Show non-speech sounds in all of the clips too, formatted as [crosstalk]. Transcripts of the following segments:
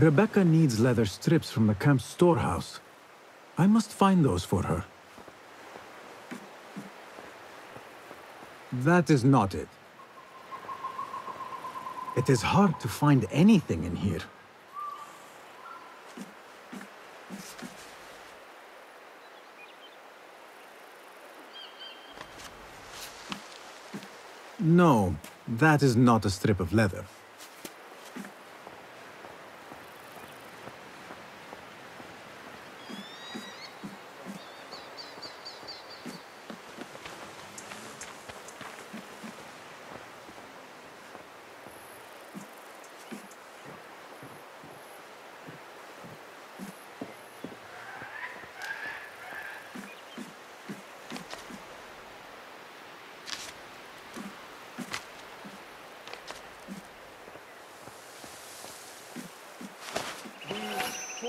Rebecca needs leather strips from the camp's storehouse. I must find those for her. That is not it. It is hard to find anything in here. No, that is not a strip of leather.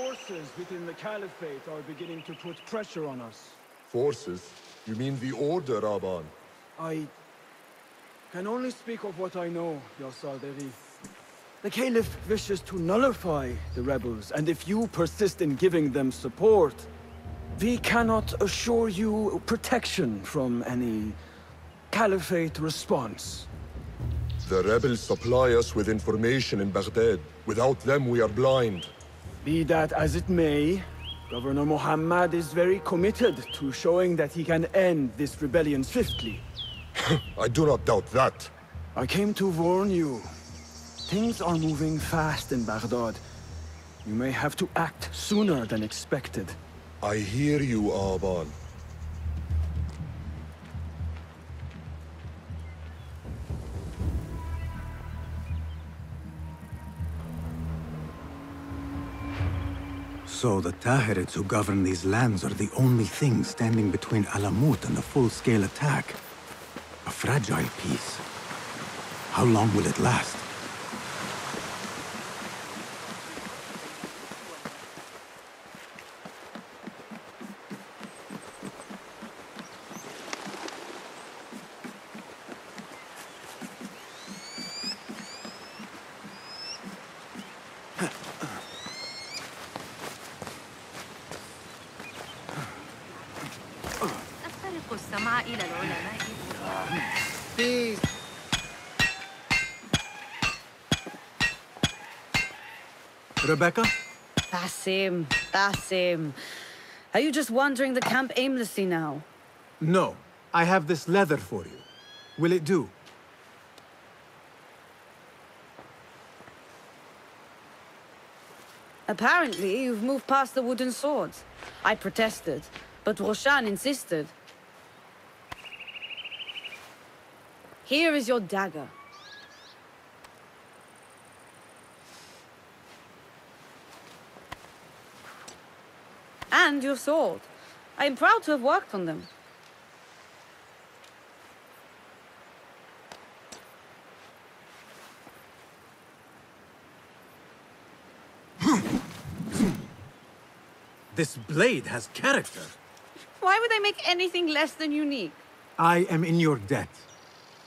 Forces within the Caliphate are beginning to put pressure on us. Forces? You mean the Order, Aban? I can only speak of what I know, Ya Saderi. The Caliph wishes to nullify the rebels, and if you persist in giving them support, we cannot assure you protection from any Caliphate response. The rebels supply us with information in Baghdad. Without them, we are blind. Be that as it may, Governor Muhammad is very committed to showing that he can end this rebellion swiftly. [laughs] I do not doubt that. I came to warn you. Things are moving fast in Baghdad. You may have to act sooner than expected. I hear you, Aban. So the Tahirids who govern these lands are the only thing standing between Alamut and a full-scale attack. A fragile peace. How long will it last? Rebecca? Tasim, Tasim. Are you just wandering the camp aimlessly now? No. I have this leather for you. Will it do? Apparently, you've moved past the wooden swords. I protested, but Roshan insisted. Here is your dagger. And your sword. I am proud to have worked on them. This blade has character. Why would I make anything less than unique? I am in your debt.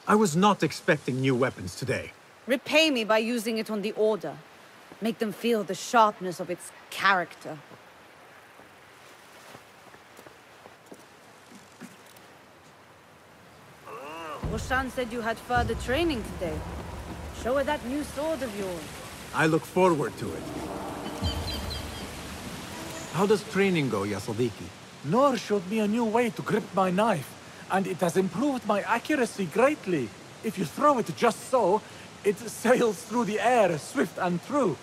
I was not expecting new weapons today. Repay me by using it on the Order. Make them feel the sharpness of its character. Roshan said you had further training today. Show her that new sword of yours. I look forward to it. How does training go, Yasadiki? Nur showed me a new way to grip my knife, and it has improved my accuracy greatly. If you throw it just so, it sails through the air, swift and true.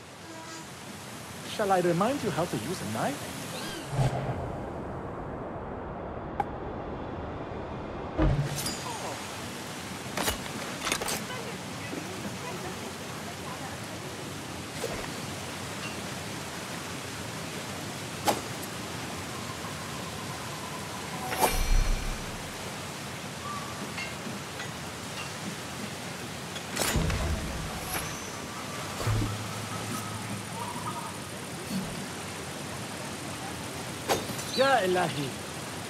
Shall I remind you how to use a knife?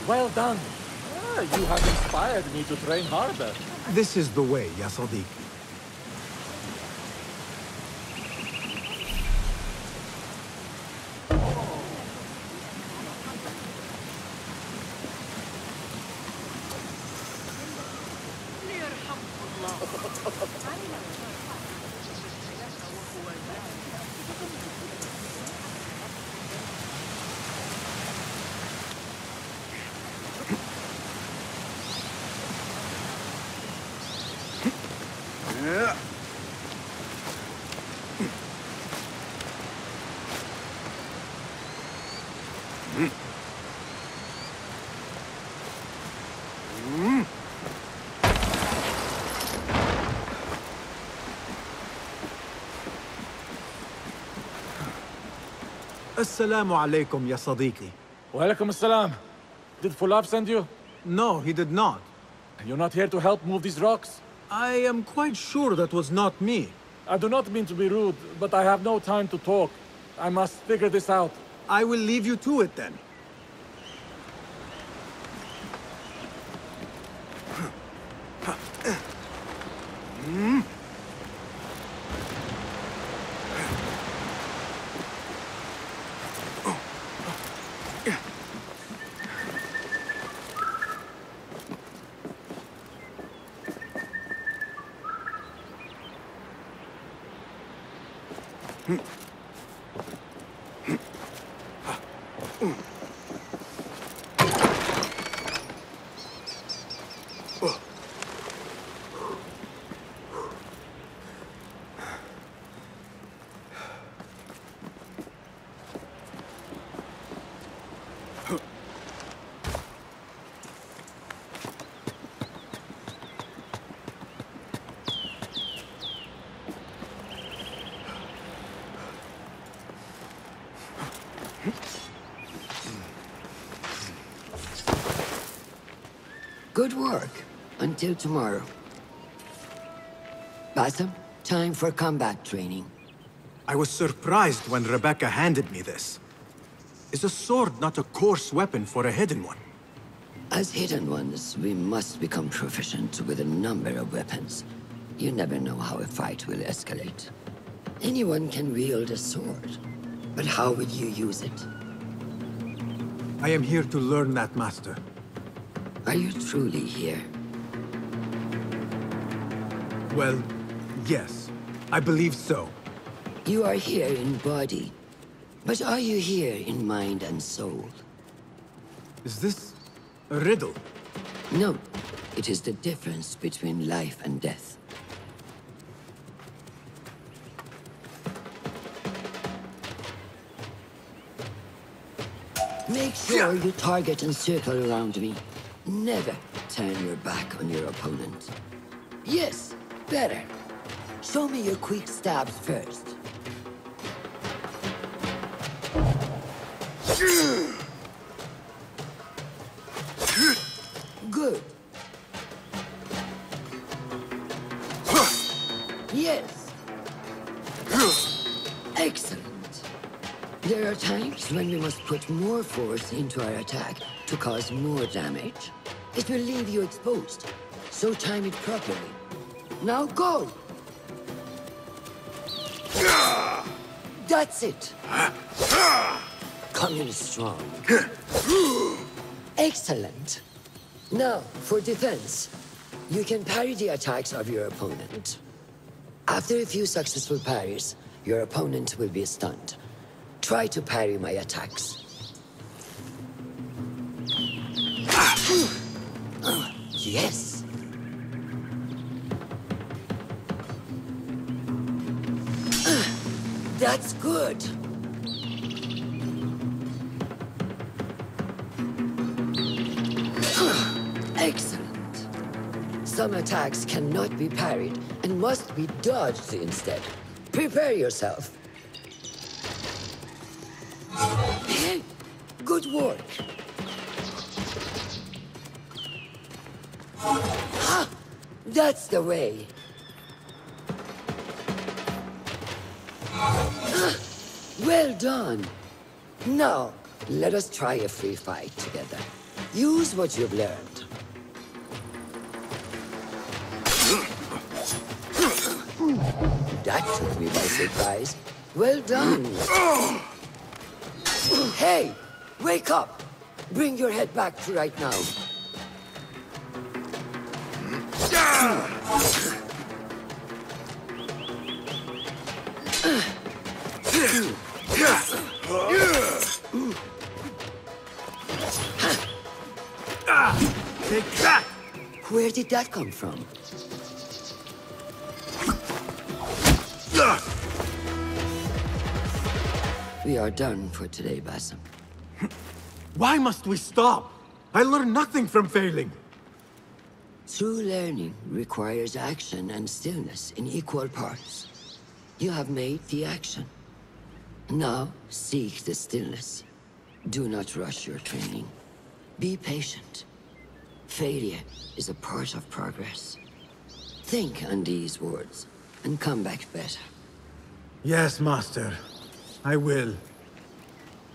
Well done. Ah, you have inspired me to train harder. This is the way, Yasadiki. Assalamu alaikum, ya Sadiqi. Walaikum assalam. Did Fuladh send you? No, he did not. You're not here to help move these rocks? I am quite sure that was not me. I do not mean to be rude, but I have no time to talk. I must figure this out. I will leave you to it then. Good work. Until tomorrow. Basim, time for combat training. I was surprised when Rebecca handed me this. Is a sword not a coarse weapon for a hidden one? As hidden ones, we must become proficient with a number of weapons. You never know how a fight will escalate. Anyone can wield a sword, but how would you use it? I am here to learn that, Master. Are you truly here? Well, yes. I believe so. You are here in body, but are you here in mind and soul? Is this a riddle? No, it is the difference between life and death. Make sure you target and circle around me. Never turn your back on your opponent. Yes, better. Show me your quick stabs first. When we must put more force into our attack to cause more damage. It will leave you exposed, so time it properly. Now go! That's it! Come in strong. Excellent. Now, for defense, you can parry the attacks of your opponent. After a few successful parries, your opponent will be stunned. Try to parry my attacks. Yes. That's good. Excellent. Some attacks cannot be parried and must be dodged instead. Prepare yourself. Good work. Ha! That's the way. Ah, Well done. Now, let us try a free fight together. Use what you've learned. That took me by surprise. Well done. Hey! Wake up! Bring your head back to right now. Take that! Where did that come from? We are done for today, Basim. [laughs] Why must we stop? I learned nothing from failing. True learning requires action and stillness in equal parts. You have made the action. Now, seek the stillness. Do not rush your training. Be patient. Failure is a part of progress. Think on these words, and come back better. Yes, Master. I will.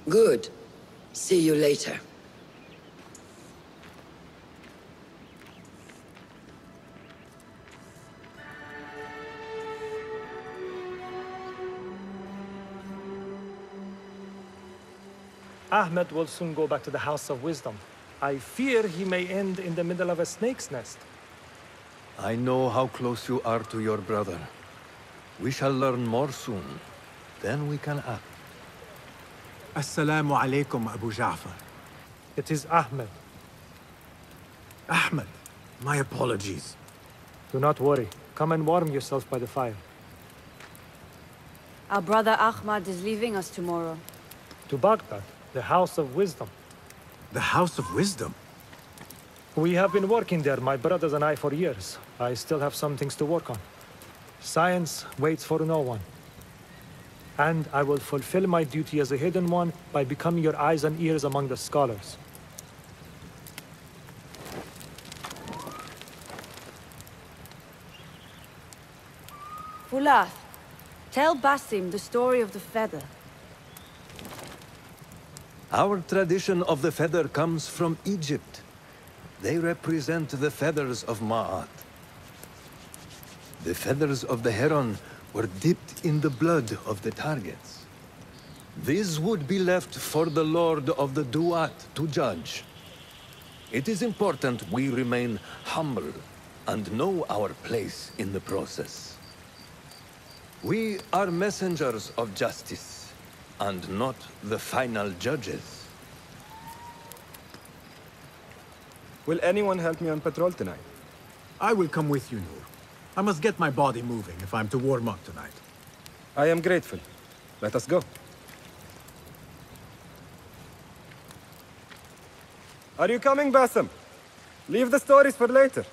Good. See you later. Ahmed will soon go back to the House of Wisdom. I fear he may end in the middle of a snake's nest. I know how close you are to your brother. We shall learn more soon. Then we can act. Assalamu alaikum, Abu Ja'far. It is Ahmed. Ahmed, my apologies. Do not worry. Come and warm yourself by the fire. Our brother Ahmad is leaving us tomorrow. To Baghdad, the House of Wisdom. The House of Wisdom. We have been working there, my brothers and I, for years. I still have some things to work on. Science waits for no one. And I will fulfill my duty as a hidden one by becoming your eyes and ears among the scholars. Fuladh, tell Basim the story of the feather. Our tradition of the feather comes from Egypt. They represent the feathers of Ma'at. The feathers of the heron were dipped in the blood of the targets. This would be left for the Lord of the Duat to judge. It is important we remain humble and know our place in the process. We are messengers of justice, and not the final judges. Will anyone help me on patrol tonight? I will come with you, Nur. I must get my body moving if I'm to warm up tonight. I am grateful. Let us go. Are you coming, Basim? Leave the stories for later.